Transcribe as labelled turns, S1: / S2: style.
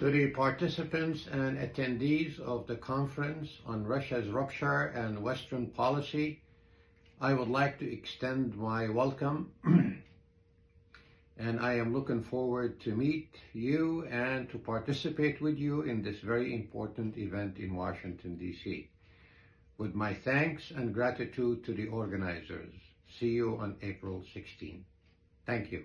S1: To the participants and attendees of the conference on Russia's rupture and Western policy, I would like to extend my welcome and I am looking forward to meet you and to participate with you in this very important event in Washington, D.C. With my thanks and gratitude to the organizers. See you on April 16. Thank you.